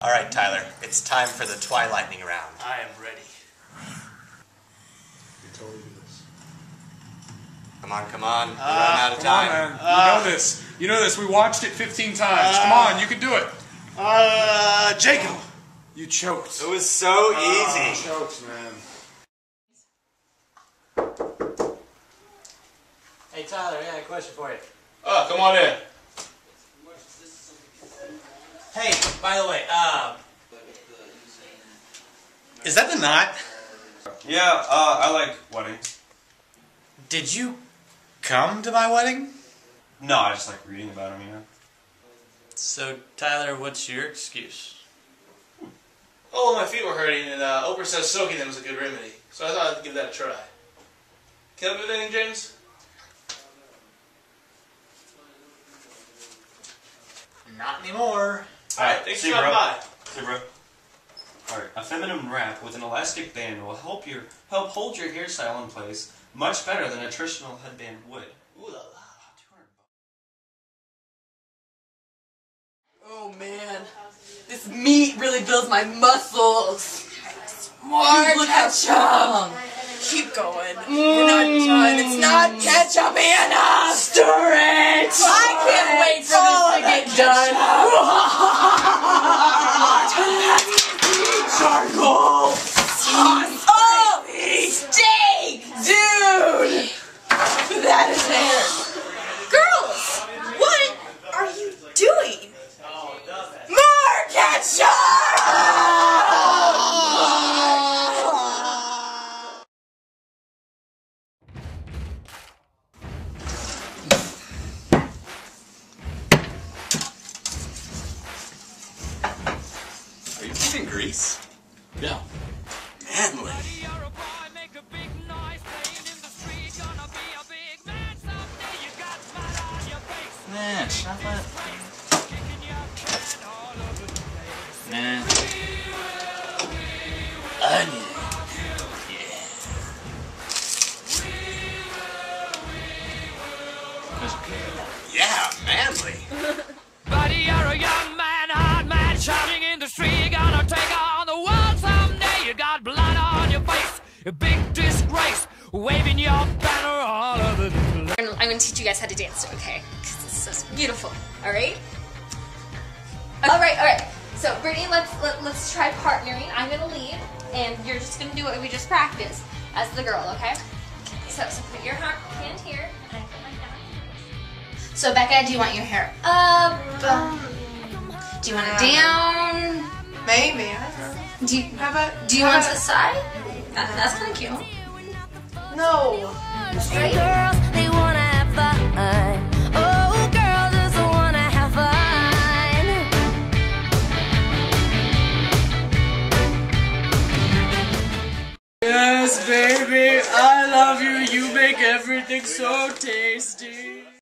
All right, Tyler, it's time for the Twilightning round. I am ready. You totally do this. Come on, come on. We're Ah, running out of Come on, time. man. Ah. you know this. You know this. We watched it 15 times. Come Ah. on, you can do it. Uh, Jacob. You choked. It was so Ah, easy. choked, man. Hey, Tyler, I yeah, a question for you. Oh, come on in. Hey, by the way, uh, is that the knot? Yeah, uh, I like weddings. Did you come to my wedding? No, I just like reading about them, you know. So, Tyler, what's your excuse? Oh, my feet were hurting, and uh, Oprah says soaking them is a good remedy. So I thought I'd give that a try. Can I do anything, James? Not anymore. Alright, thanks see for you, dropping bro. by. See, bro. Alright, a feminine wrap with an elastic band will help your help hold your hairstyle in place much better than a traditional headband would. Ooh la la. Oh man, this meat really builds my muscles. More look ketchup. Keep going. We're not done. It's mm. not ketchup, Anna. Stir it. I can't wait for this to get done. Charcoal. Oh, steak, dude. That is hair. Girls, what are you doing? More ketchup! Are No. Manly. Man, chocolate. Nah. Onion. Yeah, manly. Got blood on your face, a big disgrace, waving your banner all over the place. I'm I'm gonna teach you guys how to dance, okay? Because it's so beautiful. All right. All right, all right. So Brittany, let's let, let's try partnering. I'm gonna lead, and you're just gonna do what we just practiced as the girl, okay? So, so put your hand here, and I put my hand on. So Becca, do you want your hair up? Um, do you want it down? Maybe. Do you, How about? do you want about- to the side? That, that's kind of cute. No. Right? Girls, they wanna have fun. Oh, girls just wanna have fun. Yes, baby, I love you. You make everything so tasty.